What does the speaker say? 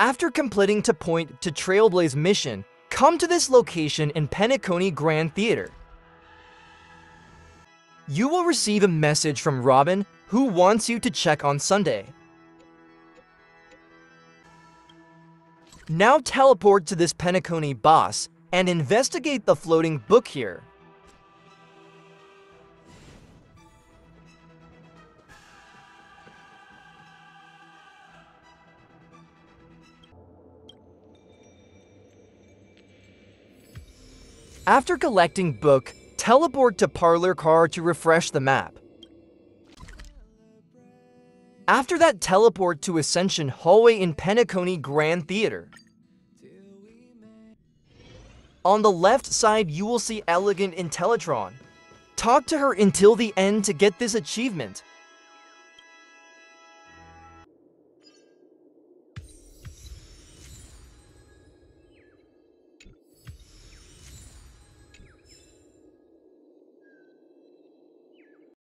After completing to point to Trailblaze mission, come to this location in Penacony Grand Theater. You will receive a message from Robin who wants you to check on Sunday. Now teleport to this Penacony boss and investigate the floating book here. After collecting book, teleport to Parlor Car to refresh the map. After that, teleport to Ascension Hallway in Penacony Grand Theater. On the left side, you will see Elegant Intellitron. Talk to her until the end to get this achievement.